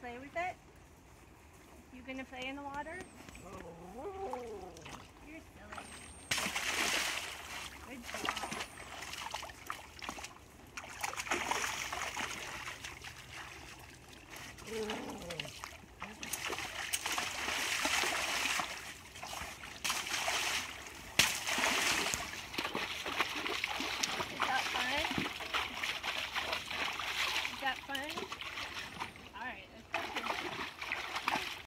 play with it? You gonna play in the water? Oh.